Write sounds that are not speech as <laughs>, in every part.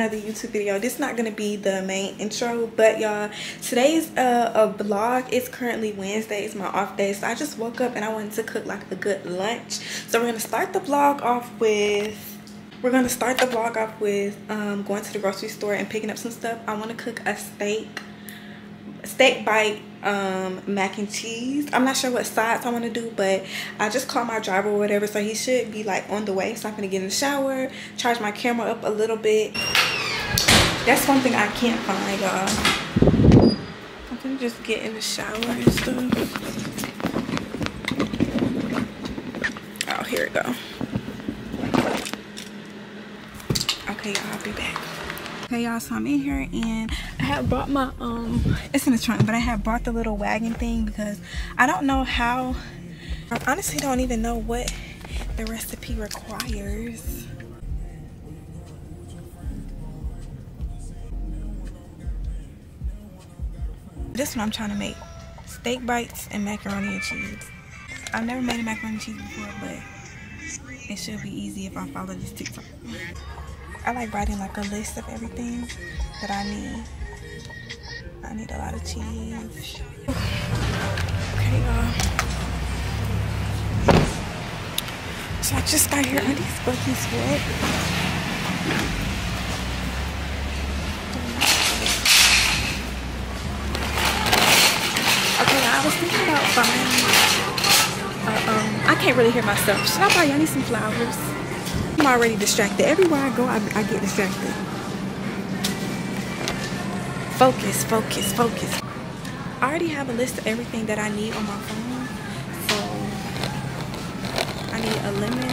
another youtube video. This is not gonna be the main intro but y'all today's a vlog. It's currently wednesday. It's my off day so i just woke up and i wanted to cook like a good lunch. So we're gonna start the vlog off with we're gonna start the vlog off with um, going to the grocery store and picking up some stuff. I want to cook a steak steak bite um, mac and cheese. I'm not sure what sides i want to do but i just called my driver or whatever so he should be like on the way so i'm gonna get in the shower charge my camera up a little bit. That's one thing i can't find y'all. I'm gonna just get in the shower and stuff. Oh here we go. Okay i'll be back okay y'all so i'm in here and i have brought my um it's in the trunk but i have brought the little wagon thing because i don't know how i honestly don't even know what the recipe requires. This one i'm trying to make steak bites and macaroni and cheese. I've never made a macaroni and cheese before but it should be easy if i follow this tiktok I like writing like a list of everything that I need. I need a lot of cheese. Okay, y'all. So I just got here. Are these buckets wet? Okay, I was thinking about buying. Uh, um, I can't really hear myself. Should I buy y'all need some flowers? I'm already distracted. Everywhere I go, I, I get distracted. Focus, focus, focus. I already have a list of everything that I need on my phone. So, I need a lemon.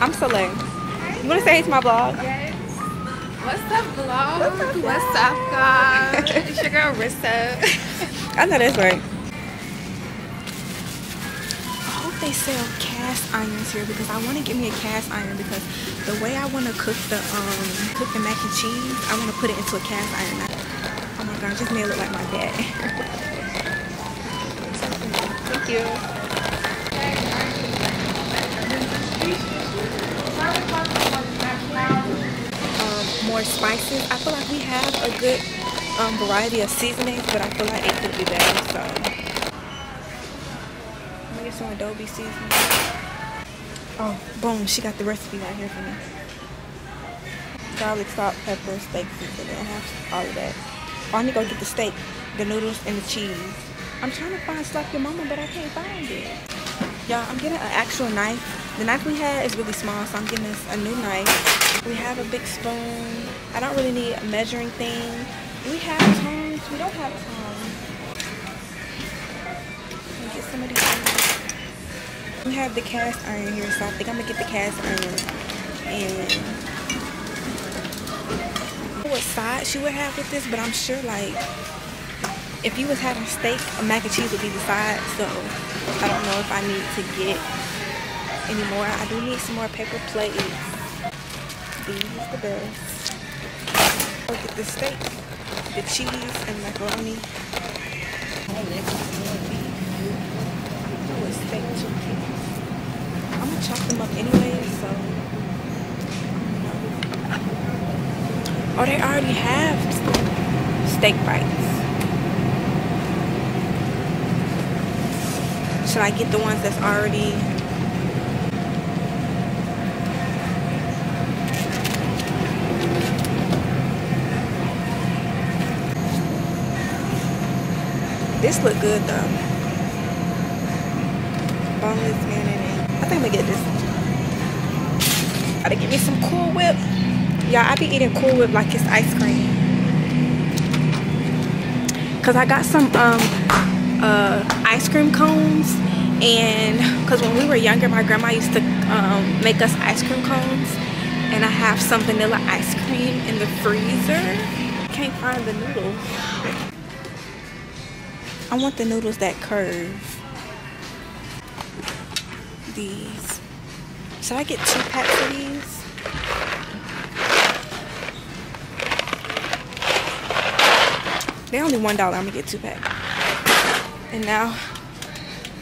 I'm Solai. You want to say hey to my vlog? Yes. What's up, vlog? What's up, guys? <laughs> it's your girl, Rissa. I know that's right. I hope they sell cast irons here because I want to get me a cast iron because the way I want to cook the um cook the mac and cheese, I want to put it into a cast iron. Oh my god, just made it look like my dad. Thank you. Um, more spices. I feel like we have a good um, variety of seasonings, but I feel like it could be better. So let me get some Adobo seasoning. Oh, boom, she got the recipe right here for me. Garlic, salt, pepper, steak seasoning. I have all of that. Oh, I need to go get the steak, the noodles, and the cheese. I'm trying to find Slap Your Mama, but I can't find it. Y'all, I'm getting an actual knife. The knife we had is really small, so I'm getting this, a new knife. We have a big spoon. I don't really need a measuring thing. We have tongs. We don't have tongs. Get some of these. We have the cast iron here, so I think I'm gonna get the cast iron. And what sides you would have with this, but I'm sure like if you was having steak, a mac and cheese would be the side. So I don't know if I need to get any more. I do need some more paper plates. These the best. Look at the steak, the cheese, and macaroni. Oh, steak I'm gonna chop them up anyway, so. Oh, they already have steak bites. Should I get the ones that's already This look good though boneless mayonnaise. Think I'm gonna get this. Gotta get me some Cool Whip. Y'all, I be eating Cool Whip like it's ice cream. Cause I got some um uh ice cream cones and because when we were younger my grandma used to um, make us ice cream cones and I have some vanilla ice cream in the freezer can't find the noodles I want the noodles that curve these. Should I get two packs of these? They're only one dollar. I'm gonna get two packs. And now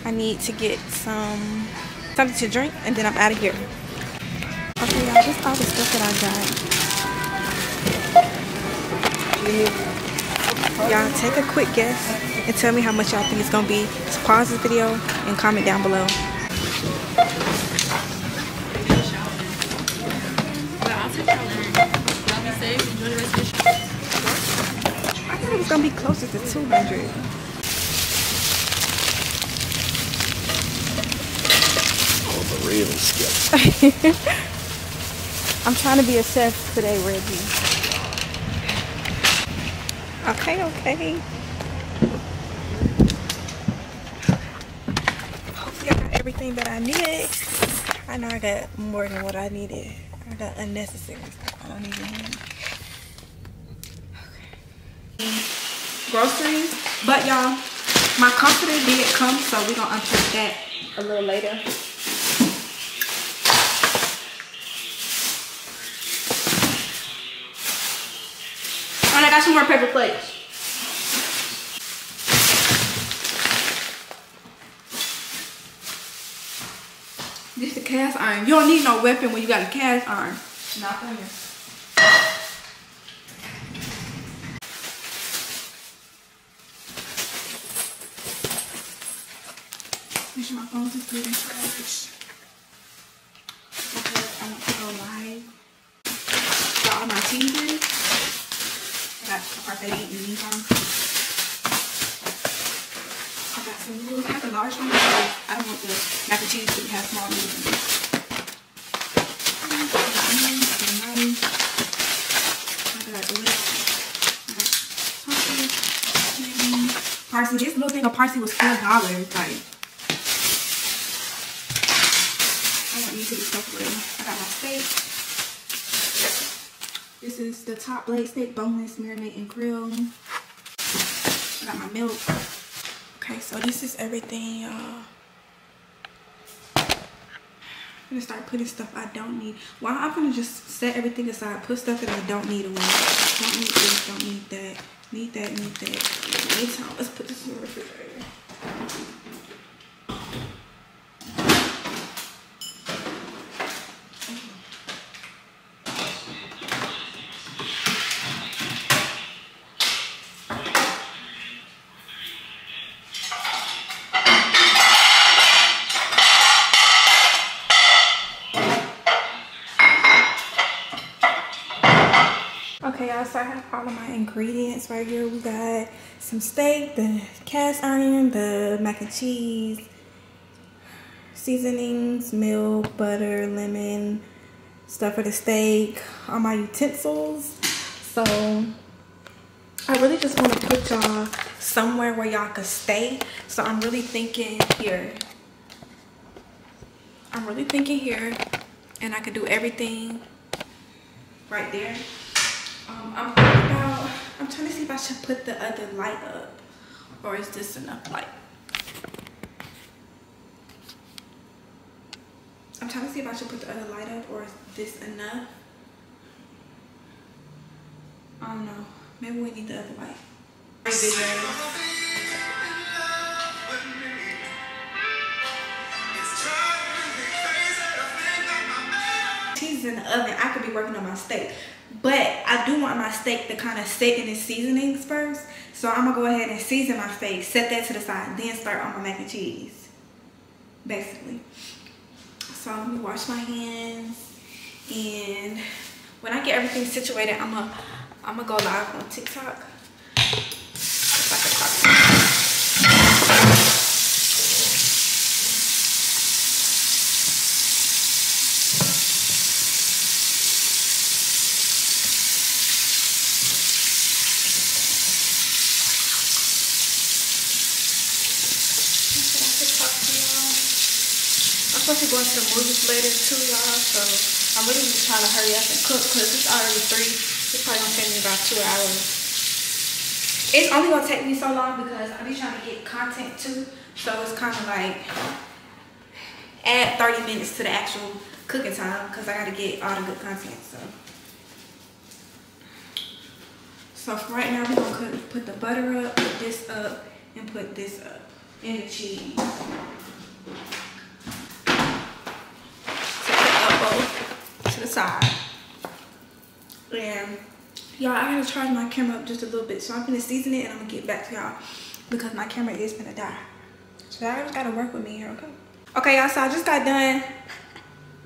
I need to get some something to drink and then I'm out of here. Okay, y'all, this all the stuff that I got. Y'all take a quick guess and tell me how much y'all think it's gonna be. So pause this video and comment down below. I thought it was gonna be closer to 200. Oh, the real skip. I'm trying to be a chef today, Reggie. Okay, okay. Hopefully I got everything that I needed. I know I got more than what I needed. I got unnecessary stuff I don't even need. Okay. Groceries. But y'all, my comforter did come, so we're gonna unpack that a little later. And I got some more paper plates. Cast iron. You don't need no weapon when you got a cast iron. Not me. Make sure my phone is good and charged. Because I want to go live. Got all my cheeses. I got the part that I eat in the meantime. I got some noodles. I got the large one I don't want the mac and cheese to have small noodles in it. I got onions, I got onions. I got lettuce. I got sausage, maybe parsley. This little thing of parsley was four dollars. Like, I want you to be with. I got my steak. This is the top blade steak, boneless, marinate, and grill. I got my milk. Okay, so this is everything, y'all. I'm gonna start putting stuff I don't need. Well, I'm gonna just set everything aside, put stuff that I don't need away. Don't need this, don't need that, need that, need that. Anytime, let's put this in the refrigerator. Okay, y'all, so I have all of my ingredients right here. We got some steak, the cast iron, the mac and cheese, seasonings, milk, butter, lemon, stuff for the steak, all my utensils. So I really just want to put y'all somewhere where y'all could stay. So I'm really thinking here. I'm really thinking here. And I could do everything right there. Um, I'm about, I'm trying to see if I should put the other light up. Or is this enough light? I'm trying to see if I should put the other light up or is this enough? I don't know. Maybe we need the other light. Cheese in the oven. I could be working on my steak. But I do want my steak to kind of sit in its seasonings first. So I'm going to go ahead and season my steak. Set that to the side. Then start on my mac and cheese. Basically. So let me wash my hands. And when I get everything situated, I'm going to I'm gonna go live on TikTok. If I could talk. If I could talk to y'all. I'm supposed to go into the movies later too, y'all. So I'm really just trying to hurry up and cook because it's already three. It's probably gonna take me about two hours. It's only gonna take me so long because I be trying to get content too. So it's kind of like add 30 minutes to the actual cooking time because I gotta get all the good content. So. So for right now, we're gonna cook, put the butter up, put this up, and put this up, and the cheese. So put up both to the side. And y'all, I gotta charge my camera up just a little bit. So I'm gonna season it and I'm gonna get back to y'all because my camera is gonna die. So I just gotta work with me here, okay? Okay, y'all, so I just got done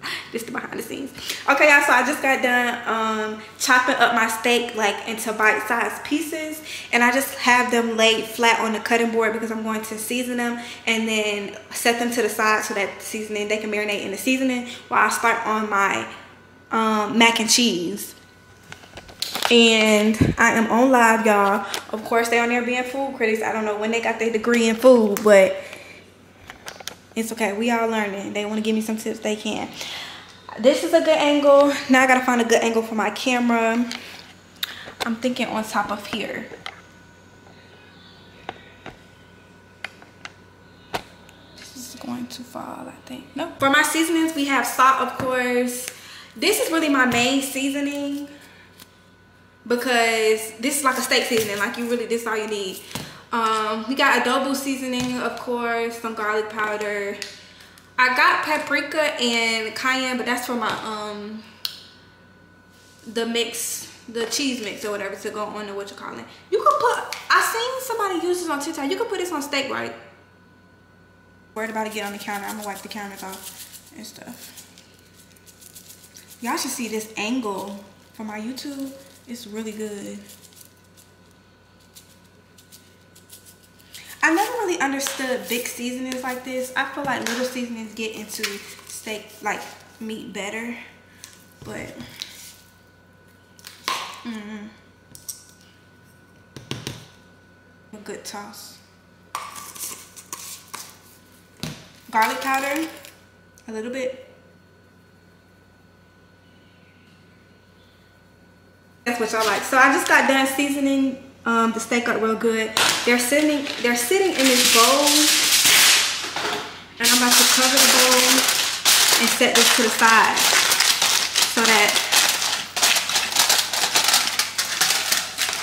<laughs> just the behind the scenes okay y'all so i just got done um chopping up my steak like into bite-sized pieces and i just have them laid flat on the cutting board because i'm going to season them and then set them to the side so that seasoning they can marinate in the seasoning while i start on my um, mac and cheese and I am on live, y'all. Of course, they on there being food critics. I don't know when they got their degree in food, but it's okay. We all learning. They want to give me some tips, they can this is a good angle now i gotta find a good angle for my camera i'm thinking on top of here this is going to fall i think no for my seasonings we have salt of course this is really my main seasoning because this is like a steak seasoning like you really this is all you need um we got adobo seasoning of course some garlic powder I got paprika and cayenne, but that's for my um the mix, the cheese mix or whatever to go on the what you call it. You could put I seen somebody use this on TikTok. You could put this on steak, right? Worried about to get on the counter. I'm gonna wipe the counters off and stuff. Y'all should see this angle for my YouTube. It's really good. I never really understood big seasonings like this. I feel like little seasonings get into steak, like meat better. But, mm. A good toss. Garlic powder, a little bit. What y'all like. So I just got done seasoning um, the steak got real good. They're sitting, they're sitting in this bowl, and I'm about to cover the bowl and set this to the side so that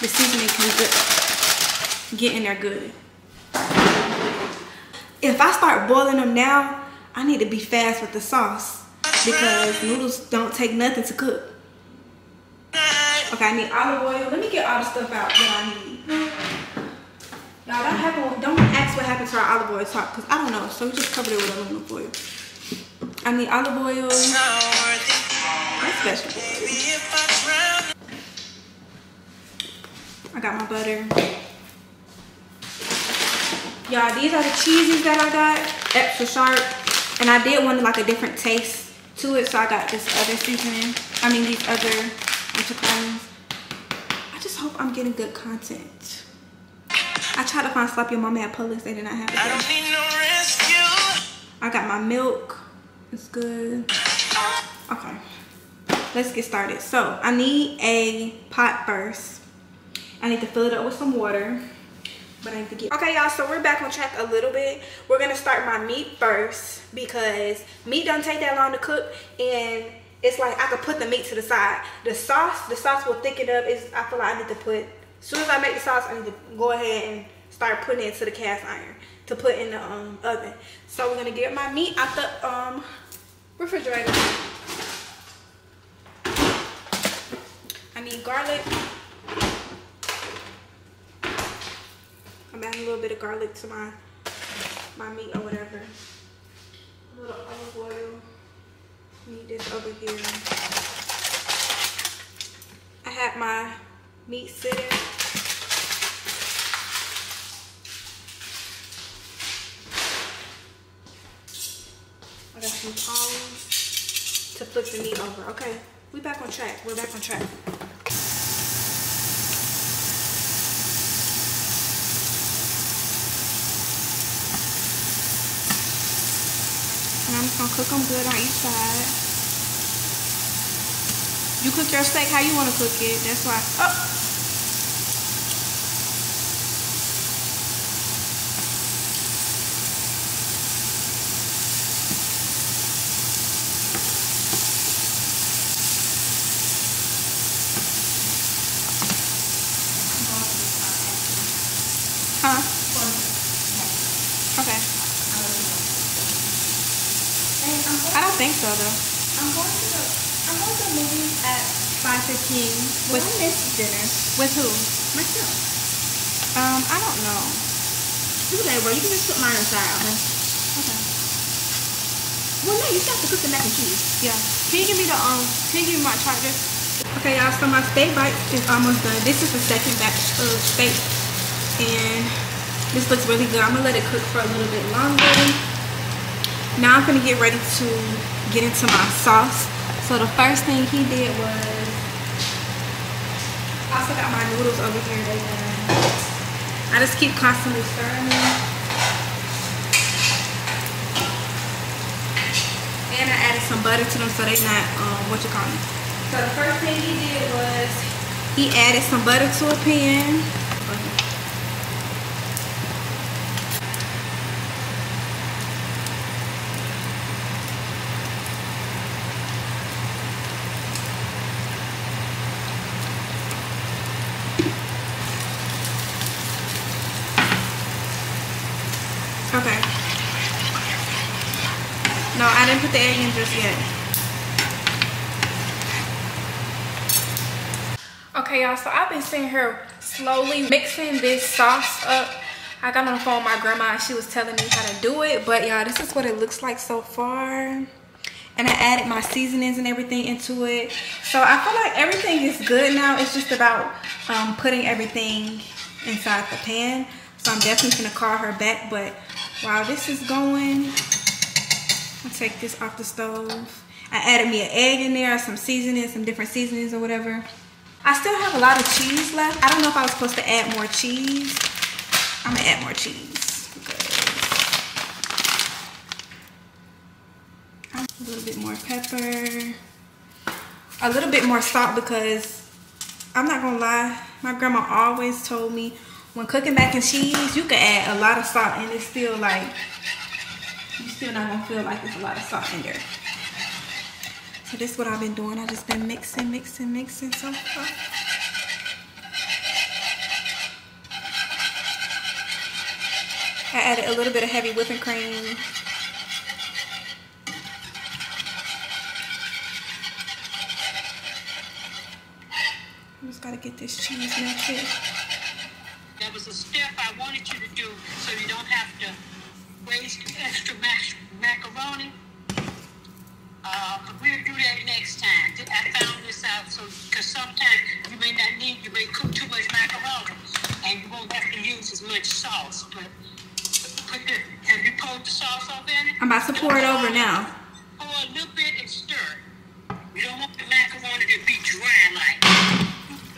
the seasoning can get in there good. If I start boiling them now, I need to be fast with the sauce because noodles don't take nothing to cook. Okay, I need olive oil. Let me get all the stuff out that I need. Y'all don't have don't ask what happened to our olive oil top because I don't know. So we just covered it with aluminum foil. I need olive oil. That's vegetable oil. I got my butter. Y'all, these are the cheeses that I got. Extra sharp. And I did want like a different taste to it. So I got this other seasoning. I mean these other I just hope I'm getting good content. I tried to find Slap Your Mama at Publix. They did not have it. I don't need no rescue. I got my milk. It's good. Okay. Let's get started. So, I need a pot first. I need to fill it up with some water. But I need to get... Okay, y'all. So, we're back on track a little bit. We're going to start my meat first. Because meat don't take that long to cook. And it's like I could put the meat to the side. The sauce, the sauce will thicken up. Is I feel like I need to put, as soon as I make the sauce, I need to go ahead and start putting it into the cast iron to put in the um, oven. So we're gonna get my meat out the um, refrigerator. I need garlic. I'm adding a little bit of garlic to my my meat or whatever. A little olive oil need this over here. I have my meat sitting. I got some tongs to flip the meat over. Okay, we back on track. We're back on track. I'm just gonna cook them good on each side. You cook your steak how you wanna cook it. That's why. Oh. I'm going to the I'm going to the movies at 5.15. With miss dinner. With who? Myself. Um, I don't know. You like, bro, you can just put mine aside, okay? Okay. Well, no, you still have to cook the mac and cheese. Yeah. Can you give me the um? Can you give me my charger? Okay, y'all. So my steak bites is almost done. This is the second batch of steak, and this looks really good. I'm gonna let it cook for a little bit longer. Now I'm gonna get ready to get into my sauce. So the first thing he did was I also got my noodles over here. I just keep constantly stirring them. And I added some butter to them so they're not, um, what you call it. So the first thing he did was he added some butter to a pan. Okay. No, I didn't put the egg in just yet. Okay, y'all, so I've been sitting here slowly mixing this sauce up. I got on the phone with my grandma and she was telling me how to do it. But y'all, this is what it looks like so far. And I added my seasonings and everything into it. So I feel like everything is good now. It's just about um, putting everything inside the pan. So I'm definitely gonna call her back. But while this is going, I'll take this off the stove. I added me an egg in there, some seasonings, some different seasonings or whatever. I still have a lot of cheese left. I don't know if I was supposed to add more cheese. I'm gonna add more cheese. A little bit more pepper. A little bit more salt because I'm not gonna lie, my grandma always told me when cooking mac and cheese, you can add a lot of salt and it's still like, you still not gonna feel like there's a lot of salt in there. So this is what I've been doing. I've just been mixing, mixing, mixing so far. I added a little bit of heavy whipping cream. I just gotta get this cheese melted. There was a step I wanted you to do so you don't have to waste extra mash, macaroni. Uh, we'll do that next time. I found this out so because sometimes you may not need, you may cook too much macaroni and you won't have to use as much sauce. But put the, have you poured the sauce? I'm about to pour it over now. Pour a little bit and stir. You don't want the macaroni to be dry like.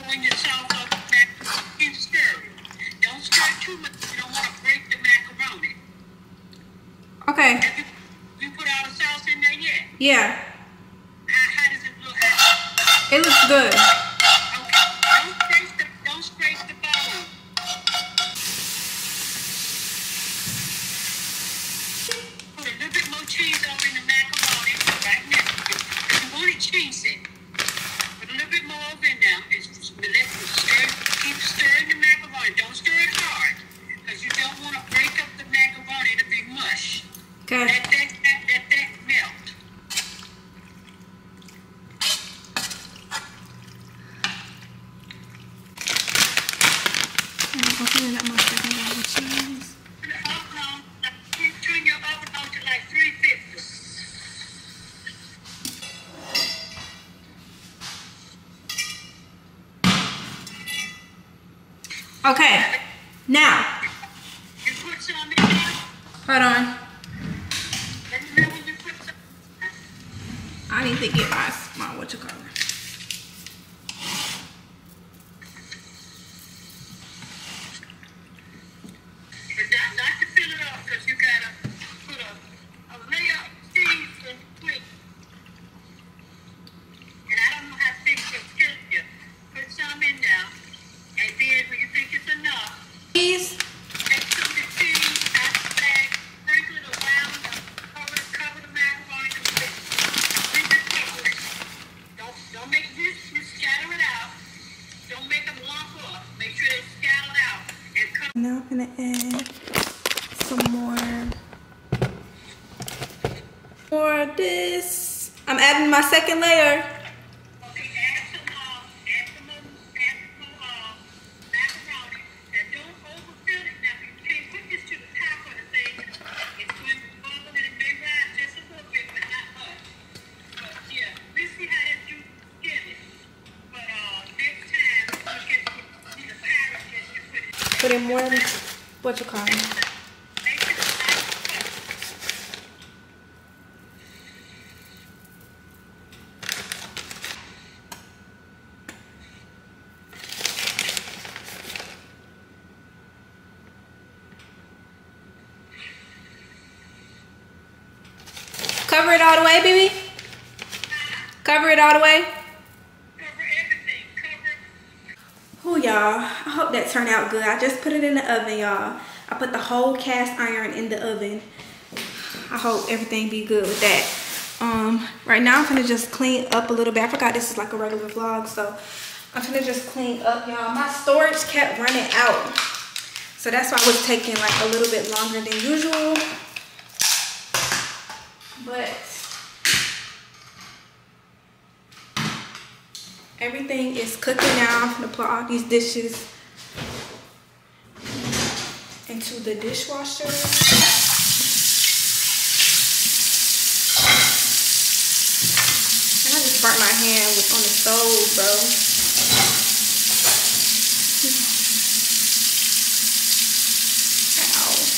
When your sauce over the macaroni, keep stirring. Don't stir too much. You don't want to break the macaroni. Okay. Have you, you put all the sauce in there yet? Yeah. How, how does it look? It looks good. Okay. Now, hold on. I need to get my my what you call it. But not, not to fill it up because you gotta put a, a layer of cheese in between. And I don't know how thick your skillet is. Put some in there. And then when you think it's enough, Cheese. take some of the cheese out the bag, sprinkle it around, the, cover, cover the macaroni with it. Leave it cover it. Don't, don't make this, you scatter it out. Don't make them lump up. Make sure they scatter out. And cover Now I'm gonna add some more. More of this. I'm adding my second layer. Put in one, what you call it? Cover it all the way, baby. Cover it all the way. Cover everything. Cover. Oh, y'all. I hope that turned out good. I just put it in the oven, y'all. I put the whole cast iron in the oven. I hope everything be good with that. Um, right now I'm gonna just clean up a little bit. I forgot this is like a regular vlog, so I'm gonna just clean up, y'all. My storage kept running out. So that's why it was taking like a little bit longer than usual. But everything is cooking now. I'm gonna put all these dishes into the dishwasher. And I just burnt my hand on the stove, bro. Ow.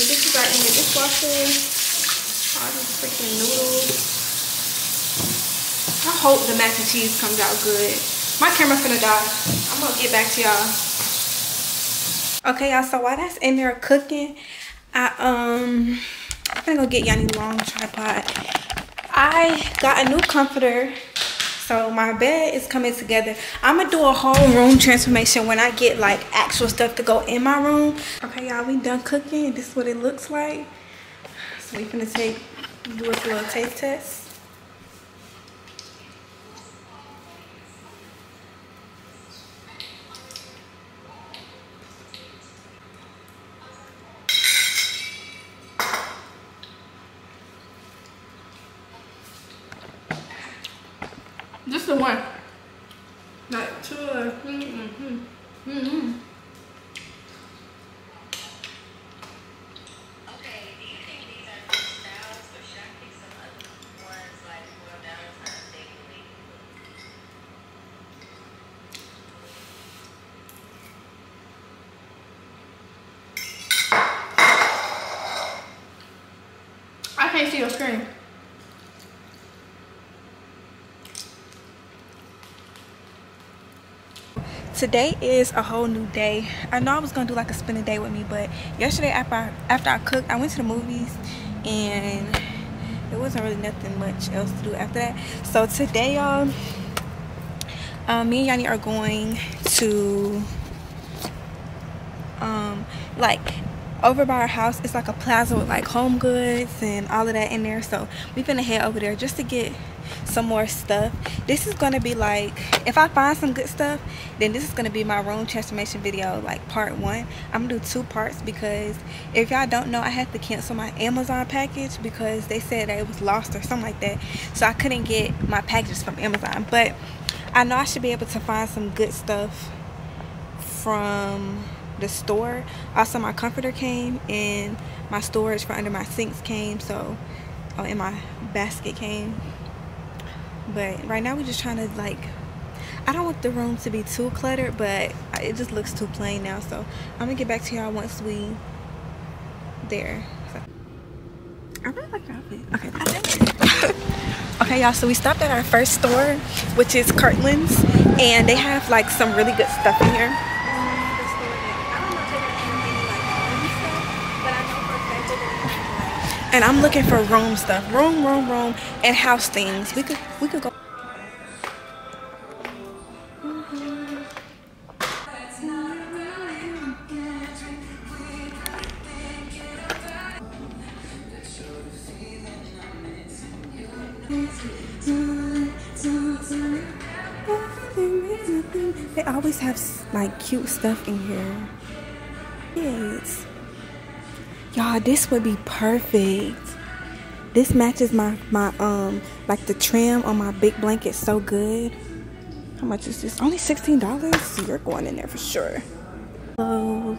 The dishes are in the dishwasher. All these freaking noodles. I hope the mac and cheese comes out good. My camera finna die. I'm gonna get back to y'all. Okay, y'all. So while that's in there cooking, I um, I'm gonna go get Yanni long tripod. I got a new comforter. So my bed is coming together. I'm gonna do a whole room transformation when I get like actual stuff to go in my room. Okay, y'all, we done cooking. This is what it looks like. So we gonna take, do a little taste test. This is the one. Like two. Mm-hmm. Mm-hmm. Okay, do you think these are good styles or should I pick Mm-hmm. some other ones like more Valentine's Day related? I can't see your screen. Today is a whole new day. I know I was gonna do like a spend a day with me, but yesterday after I, after I cooked, I went to the movies and it wasn't really nothing much else to do after that. So today, y'all, um, me and Yanni are going to um like over by our house it's like a plaza with like home goods and all of that in there so we finna head over there just to get some more stuff this is gonna be like if i find some good stuff then this is gonna be my room transformation video like part one i'm gonna do two parts because if y'all don't know i had to cancel my amazon package because they said that it was lost or something like that so i couldn't get my packages from amazon but i know i should be able to find some good stuff from the store. Also, my comforter came and my storage for under my sinks came. So, oh, and my basket came. But right now, we're just trying to like. I don't want the room to be too cluttered, but it just looks too plain now. So I'm gonna get back to y'all once we there. So. I really like your outfit. Okay, <laughs> okay, y'all. So we stopped at our first store, which is Kirkland's, and they have like some really good stuff in here. And I'm looking for room stuff, room, room, room, and house things. We could, we could go. They always have like cute stuff in here. Yes. Y'all, this would be perfect. This matches my my um like the trim on my big blanket so good. How much is this? Only sixteen dollars. You're going in there for sure. clothes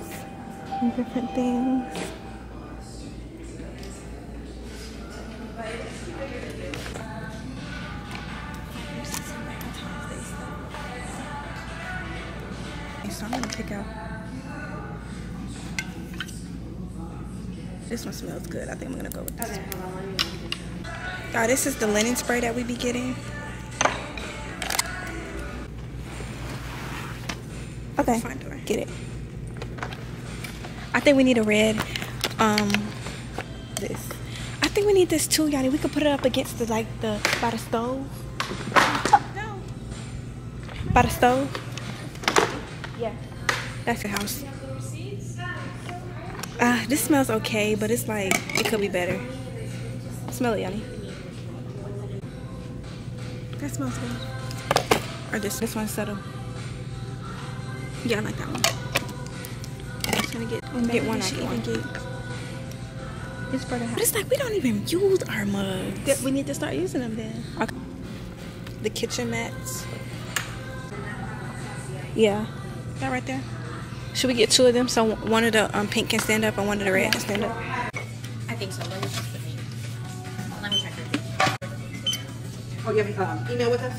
and different things. This is the linen spray that we be getting. Okay, get it. I think we need a red. Um, this. I think we need this too, y'all. We could put it up against the like the by the stove. No. By the stove. Yeah. That's the house. Ah, uh, this smells okay, but it's like it could be better. Smell it, Yanni. That smells good. Or this this one's subtle. Yeah, I like that one. I'm just gonna get And get one. I should get even one. get- It's for the house. But it's like we don't even use our mugs. Yeah, we need to start using them then. Okay. The kitchen mats. Yeah, that right there. Should we get two of them so one of the um, pink can stand up and one of the red can stand up? I think so. Oh, you have um, email with us?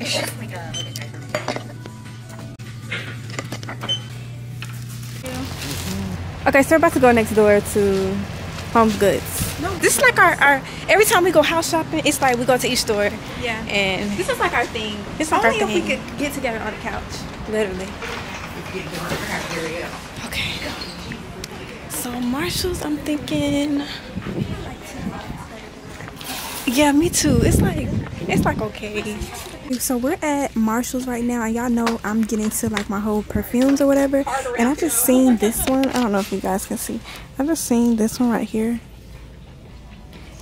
It's just like a like a. Okay, so we're about to go next door to Home Goods. No, this is like our, our every time we go house shopping, it's like we go to each store Yeah. and This is like our thing. It's like our Only if we could get together on the couch. literally. Okay. So Marshalls, I'm thinking. Yeah, me too. It's like it's like okay. So we're at Marshalls right now, and y'all know I'm getting to like my whole perfumes or whatever. And I just seen this one. I don't know if you guys can see. I just seen this one right here,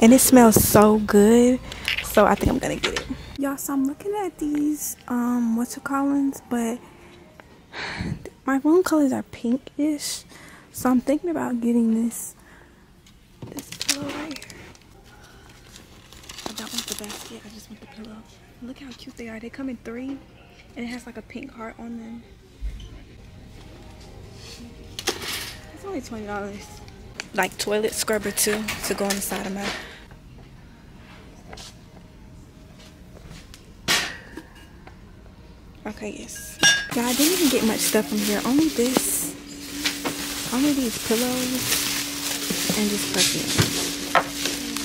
and it smells so good. So I think I'm gonna get it. Y'all, so I'm looking at these um what's it callings, but my room colors are pinkish. So I'm thinking about getting this this pillow right here. I don't want the basket, I just want the pillow. Look how cute they are. They come in three and it has like a pink heart on them. It's only twenty dollars. Like toilet scrubber too to go on the side of my Okay, yes. Yeah, I didn't even get much stuff from here. Only this. Only these pillows and this perfume.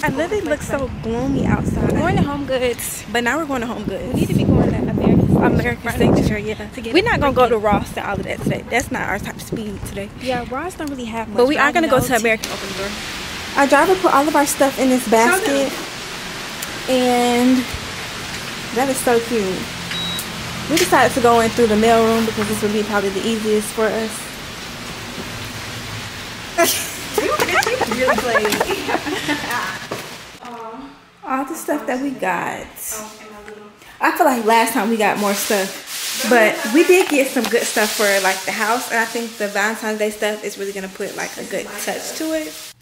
I literally look so gloomy outside. We're going to Home Goods, but now we're going to Home Goods. We need to be going to American American Signature, yeah. To get We're not gonna go to Ross and all of that today. That's not our type of speed today. Yeah, Ross don't really have much. But we are gonna go to American Open Door. Our driver put all of our stuff in this basket, and that is so cute. We decided to go in through the mail room because this would be probably the easiest for us. <laughs> really played. <laughs> all the stuff that we got. I feel like last time we got more stuff, but we did get some good stuff for like the house, and I think the Valentine's Day stuff is really gonna put like a good touch to it.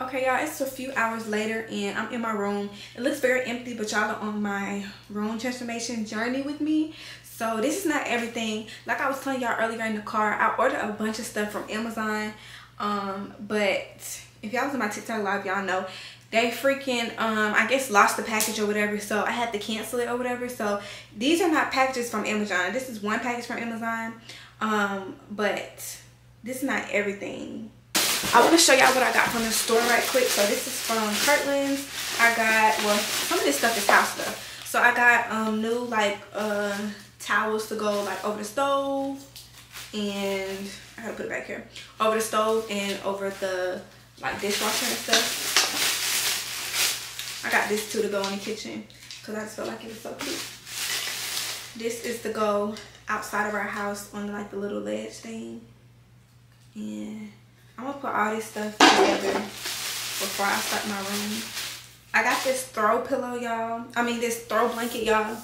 Okay, y'all, it's a few hours later, and I'm in my room. It looks very empty, but y'all are on my room transformation journey with me. So this is not everything. Like I was telling y'all earlier in the car, I ordered a bunch of stuff from Amazon. Um, but if y'all was on my TikTok live, y'all know they freaking um I guess lost the package or whatever. So I had to cancel it or whatever. So these are not packages from Amazon. This is one package from Amazon. Um, but this is not everything. I want to show y'all what I got from the store right quick. So this is from Kirkland's. I got well some of this stuff is house stuff. So I got um new like uh towels to go like over the stove and I gotta put it back here over the stove and over the like dishwasher and stuff. I got this too to go in the kitchen because I just felt like it was so cute. This is to go outside of our house on like the little ledge thing. And I'm gonna put all this stuff together before I start my room. I got this throw pillow, y'all. I mean this throw blanket, y'all.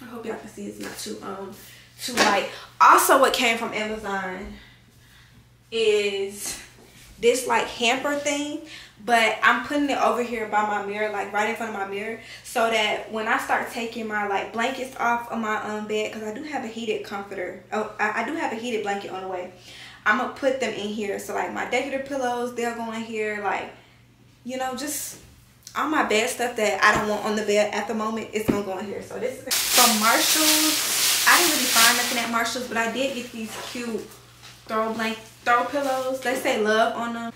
I hope y'all can see it's not too um too light. Also what came from Amazon is this like hamper thing but I'm putting it over here by my mirror, like right in front of my mirror, so that when I start taking my like blankets off of my um bed, because I do have a heated comforter. Oh, I, I do have a heated blanket on the way. I'm gonna put them in here. So like my decorative pillows, they'll go in here. Like, you know, just all my bed stuff that I don't want on the bed at the moment, it's gonna go in here. So this is from Marshalls. I didn't really find nothing at Marshalls, but I did get these cute throw blank throw pillows. They say love on them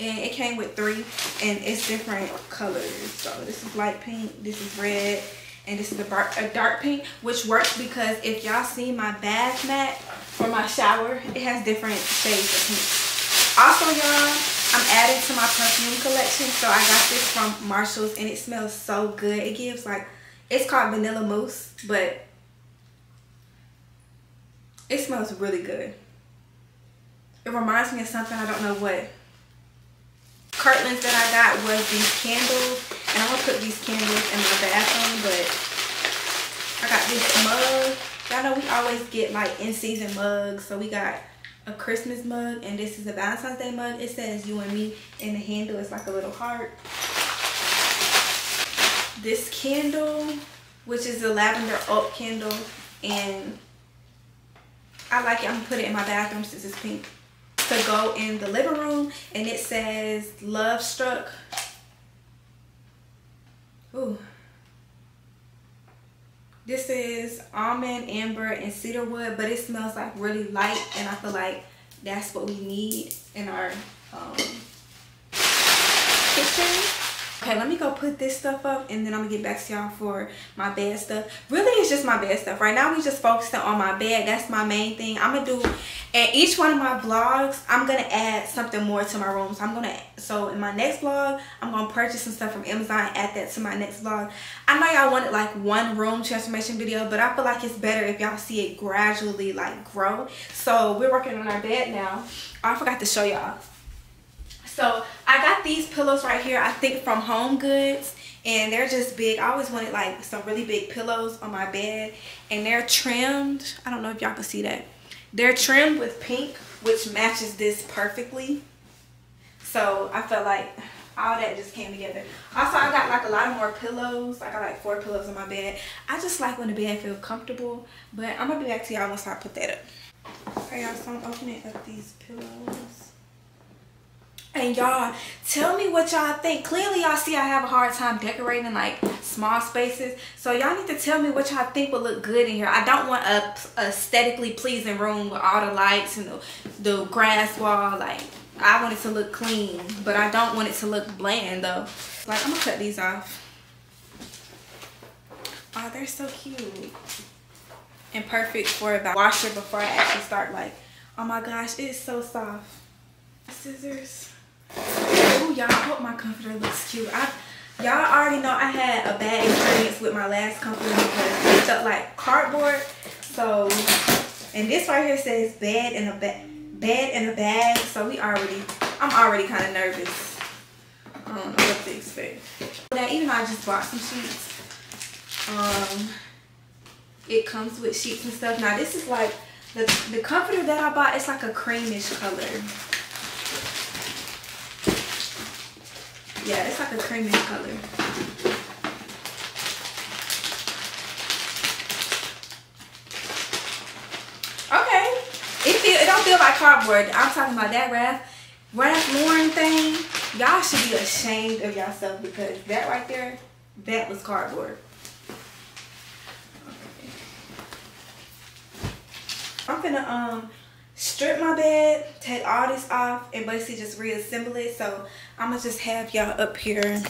and it came with three and it's different colors. So this is light pink this is red and this is a dark, a dark pink which works because if y'all see my bath mat for my shower it has different shades of pink. Also y'all i'm adding to my perfume collection. So i got this from marshalls and it smells so good. It gives like it's called vanilla mousse but it smells really good it reminds me of something i don't know what curtains that I got was these candles. And I'm to put these candles in my bathroom. But I got this mug. Y'all know we always get like in-season mugs. So we got a Christmas mug. And this is a Valentine's Day mug. It says you and me. And the handle is like a little heart. This candle, which is a lavender oak candle. And I like it. I'm to put it in my bathroom since it's pink to go in the living room and it says love struck Ooh. This is almond, amber, and cedarwood, but it smells like really light, and I feel like that's what we need in our um, kitchen. Okay, let me go put this stuff up and then I'm gonna get back to y'all for my bed stuff. Really, it's just my bed stuff. Right now, we just focusing on my bed. That's my main thing. I'm gonna do, in each one of my vlogs, I'm gonna add something more to my room. So I'm gonna, so in my next vlog, I'm gonna purchase some stuff from Amazon, add that to my next vlog. I know y'all wanted like one room transformation video, but I feel like it's better if y'all see it gradually like grow. So we're working on our bed now. Oh, I forgot to show y'all so I got these pillows right here, I think from Home Goods. And they're just big. I always wanted like some really big pillows on my bed. And they're trimmed. I don't know if y'all can see that. They're trimmed with pink, which matches this perfectly. So I felt like all that just came together. Also, I got like a lot of more pillows. I got like four pillows on my bed. I just like when the bed feels comfortable. But I'm going to be back to y'all once I put that up. Okay, y'all, so I'm opening up these pillows. And y'all, tell me what y'all think. Clearly, y'all see I have a hard time decorating like small spaces. So y'all need to tell me what y'all think would look good in here. I don't want a, aesthetically pleasing room with all the lights and the, the grass wall. Like, I want it to look clean, but I don't want it to look bland though. Like, I'm gonna cut these off. Oh, they're so cute. And perfect for the washer before I actually start like, oh my gosh, it's so soft. Scissors. Oh, y'all, I hope my comforter looks cute. I Y'all already know I had a bad experience with my last comforter because it felt like cardboard. So, and this right here says bed in a bed bed in a bag. So we already, I'm already kind of nervous. I don't know what to expect. Now, even though I just bought some sheets, um, it comes with sheets and stuff. Now, this is like, the, the comforter that I bought, it's like a creamish color. Yeah, it's like a creamy color. Okay. It feel it don't feel like cardboard. I'm talking about that Ralph Ralph Lauren thing. Y'all should be ashamed of yourself because that right there, that was cardboard. Okay. I'm gonna um strip my bed, take all this off, and basically just reassemble it. So I'm gonna just have y'all up here.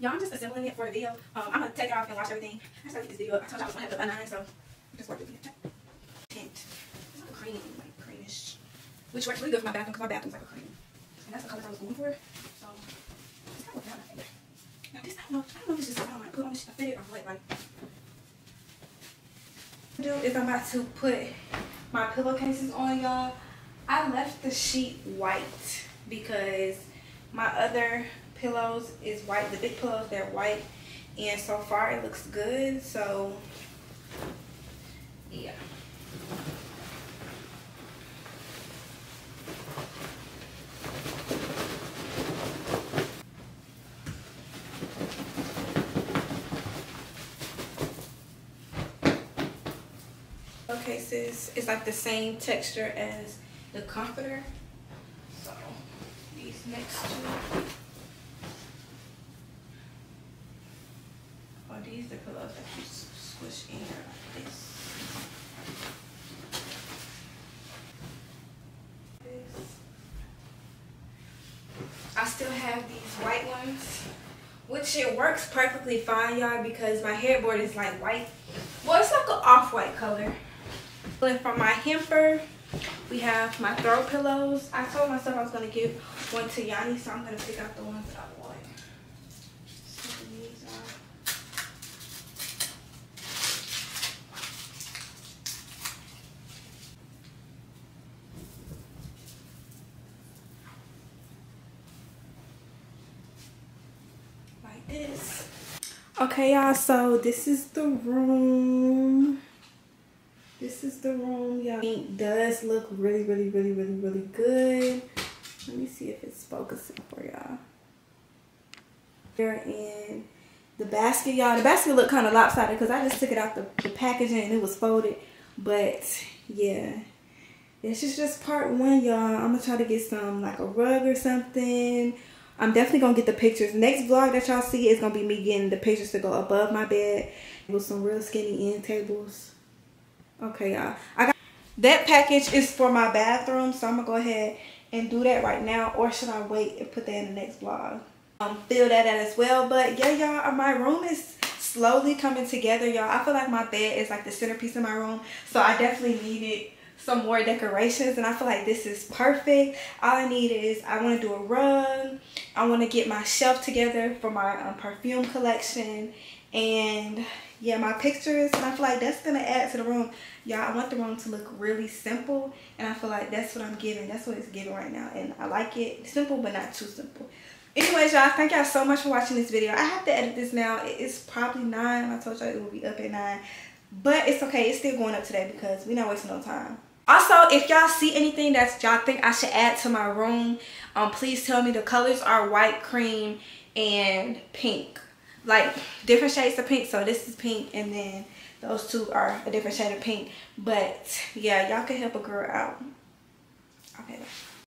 Y'all, I'm just assembling it for the video. Um, I'm gonna take it off and watch everything. I started this video. I told y'all I was gonna have the banana, so I'm just working it. Tint. It's like a cream, like creamish. Which works really good for my bathroom because my bathroom's like a cream. And that's the color I was going for. So it's kind of working out, I think. Now this, I don't know, I don't know if it's just I don't want to put on this I fit it or what, like do is I'm about to put my pillowcases on y'all. I left the sheet white because my other pillows is white. The big pillows, they're white. And so far it looks good. So yeah. Pillowcases. It's like the same texture as the comforter. So these next two. Oh, are these the pillows that you squish in like this? This. I still have these white ones, which it works perfectly fine, y'all, because my headboard is like white. Well, it's like an off-white color. And from my Hemper, we have my throw pillows. I told myself I was gonna give one to Yanni, so I'm gonna pick out the ones that I want. So these are like this. Okay, y'all, so this is the room. This is the room, y'all. It does look really, really, really, really, really good. Let me see if it's focusing for y'all. Here in the basket, y'all. The basket looked kind of lopsided because I just took it out the, the packaging and it was folded. But, yeah. This is just part one, y'all. I'm to try to get some, like a rug or something. I'm definitely to get the pictures. Next vlog that y'all see is going to be me getting the pictures to go above my bed with some real skinny end tables. Okay, y'all. I got that package is for my bathroom, so I'm gonna go ahead and do that right now, or should I wait and put that in the next vlog? Um, fill that out as well. But yeah, y'all, my room is slowly coming together, y'all. I feel like my bed is like the centerpiece of my room, so I definitely needed some more decorations and I feel like this is perfect. All I need is I want to do a rug. I want to get my shelf together for my um, perfume collection and yeah my pictures and I feel like that's gonna add to the room. Y'all I want the room to look really simple and I feel like that's what I'm giving. That's what it's giving right now and I like it. Simple but not too simple. Anyways y'all thank y'all so much for watching this video. I have to edit this now. It's probably nine. I told y'all it will be up at nine. But it's okay. It's still going up today because we're not wasting no time. Also if y'all see anything that y'all think I should add to my room um please tell me the colors are white cream and pink like different shades of pink. So this is pink and then those two are a different shade of pink. But yeah y'all can help a girl out. Okay.